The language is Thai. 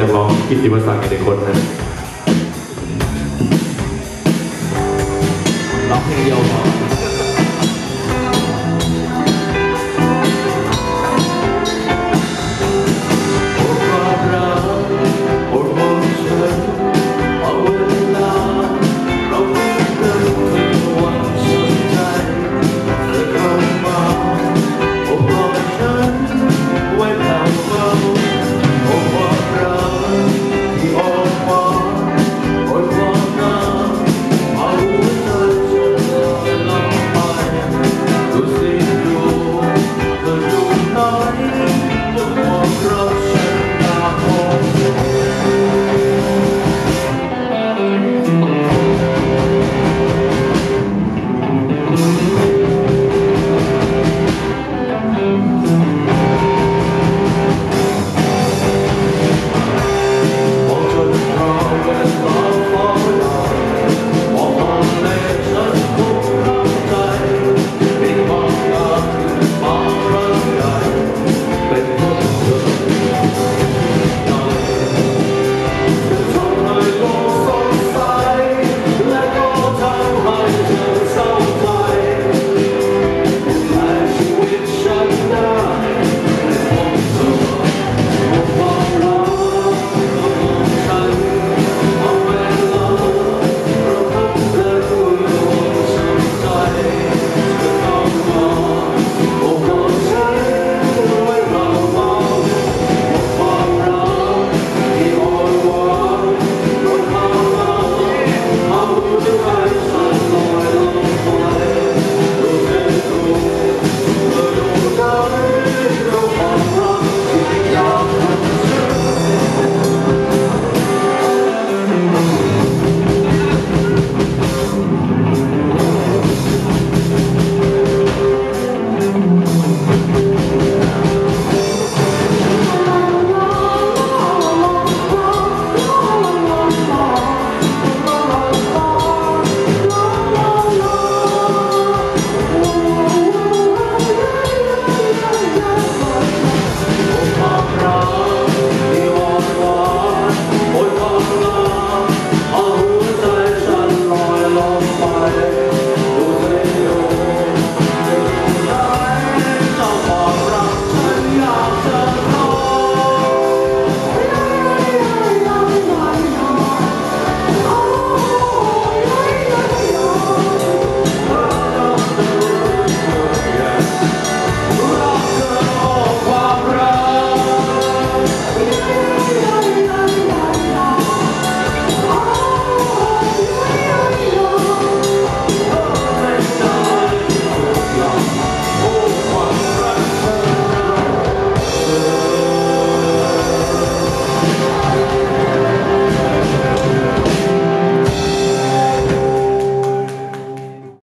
นักร้องกิตติวศักดิ์อีกนคนนะร้องเพลงเดียวพอ